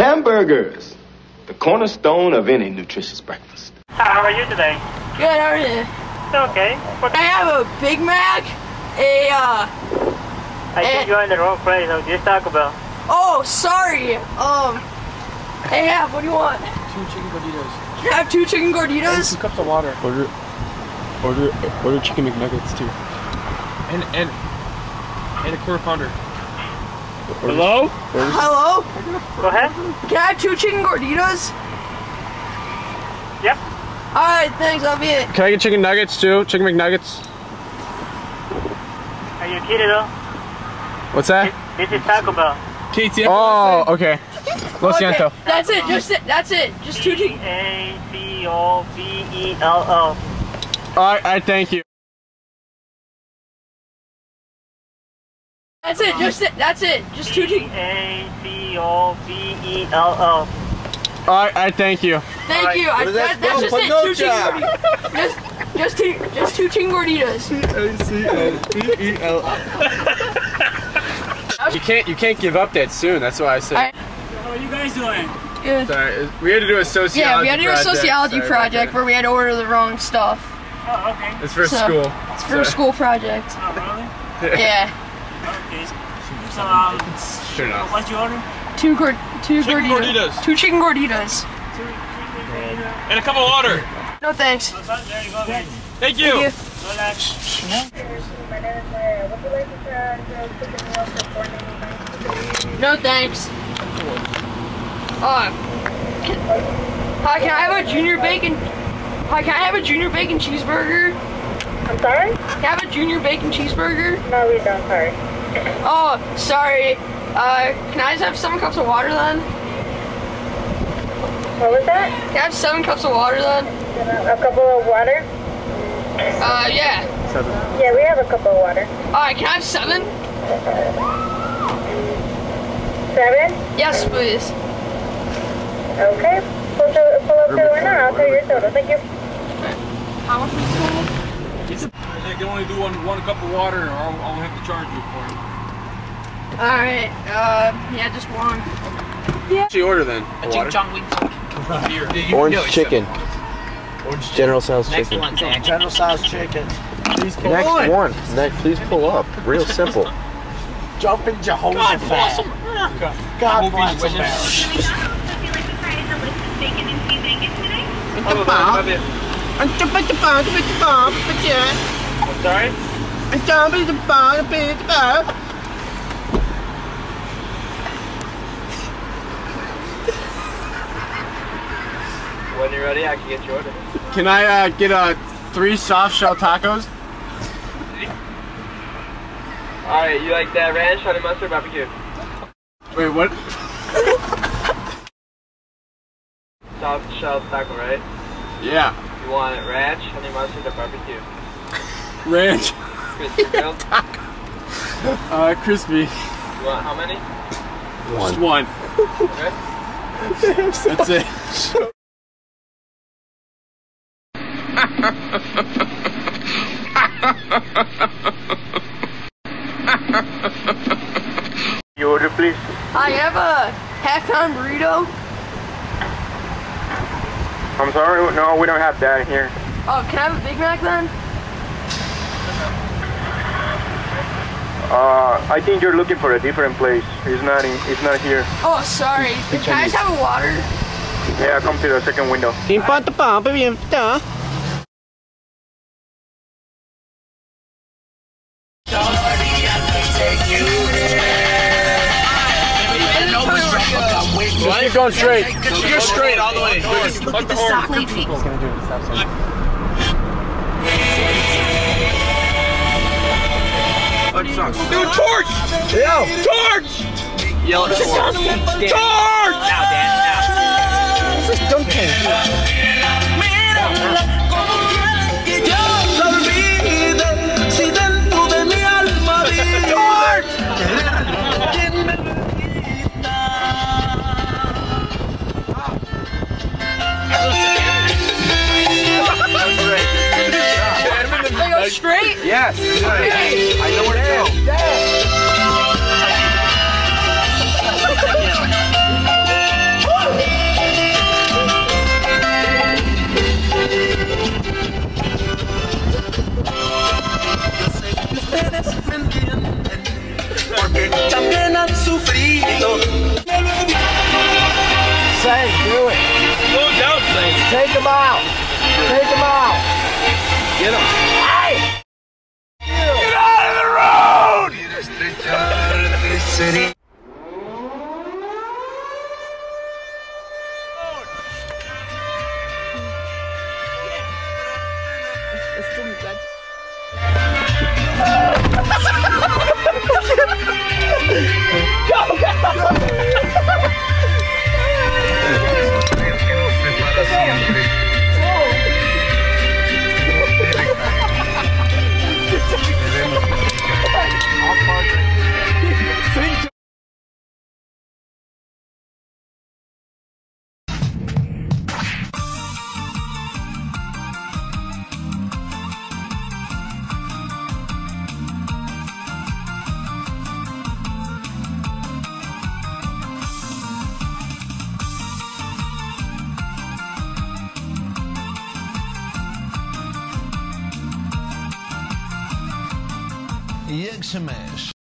Hamburgers, the cornerstone of any nutritious breakfast. How are you today? Good, how are you? Okay. What, I have a Big Mac, a, uh, I think you're in the wrong place. Oh, just Taco Bell. oh, sorry. Um, hey, have, what do you want? Two chicken gorditas. Can I have two chicken And two cups of water. Order, order, order chicken McNuggets too. And and and a quarter pounder. Hello? Hello? Go ahead. Can I have two chicken gorditas? Yep. Alright, thanks, I'll be it. Can I get chicken nuggets too? Chicken McNuggets. Are you kidding though? What's that? This is Taco Bell. KTM. Oh, okay. Lo Okay, siento. That's it, just it, that's it. Just two chicken. A C O B E L O. All right, I thank you. That's it, just it, that's it. Just two chicken. A C O B E L O. All right, I thank you. Thank you. I, that, that's just it. Two chicken gorditas. Just, just two, just two chicken gorditas. You can't, you can't give up that soon. That's why I said. All right. How are you guys doing? Good. Sorry, uh, we had to do a sociology. Yeah, we had to do a project. sociology Sorry project where we had to order the wrong stuff. Oh, okay. It's for So- school. It's for a school project. Oh, really? Yeah. Okay. So, um, Sure enough. what's your order? Two gord, two Chicken gorditas. gorditas. Two chicken gorditas. And a cup of water. No thanks. There you go, man. Thank you. Thank you. No thanks. Uh, can, hi, can I have a junior bacon? Hi, can I have a junior bacon cheeseburger? I'm sorry? Can I have a junior bacon cheeseburger? No, we don't, sorry. Oh, sorry. Uh, can I just have seven cups of water then? What was that? Can I have seven cups of water then? A couple of water? Uh, yeah. Seven. Yeah, we have a couple of water. Alright, can I have seven? Seven? Yes, please. Okay. Pull, to, pull up to the window. I'll tell you your total. Thank you. How much is the total? They can only do one, one cup of water, or I'll, I'll have to charge you for it. Alright, uh, yeah, just one. Yeah. What's your order then? Water? Orange chicken. Orange General Tso's chicken. General size chicken. Please pull Next on. one. Next, please pull up. Real simple. Jumping Jehoshaphat. God bless America. Sorry? When you're ready, I can get your order. Can I uh, get uh, three soft shell tacos? All right, you like that ranch, honey mustard, barbecue? Wait, what? Soft shell taco, right? Yeah, You want it ranch, honey mustard, or barbecue? ranch, Crispy grilled. uh, crispy. You want how many? Just one. Okay. That's it. Your order, please. I have a half-pound burrito. I'm sorry. No, we don't have that here. Oh, can I have a Big Mac then? Uh, I think you're looking for a different place. It's not in, it's not here. Oh, sorry. Can I just have a water? Yeah, come to the second window. Why are you going straight? Go straight all the way. Fuck the horn. Dude, torch! Yo! Torch! Yell at Torch! Now, Dan, now. This is Duncan. Straight? Yes. Straight. I know where to go. Say, do it. Take them out. Take them out. Get him. Hey! Get out of the road! Yeg Jagsemans.